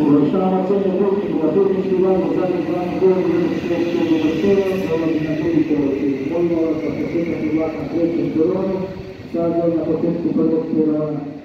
Uvrštava Uvrštavate je drugi kulturnički dan u zadnjih dvani godini svjetskog uvrštava, dolazi na drugi Hrvatski. Molimo vas da posjetati vlak na trećem koronu, sad je na početku prvog korona.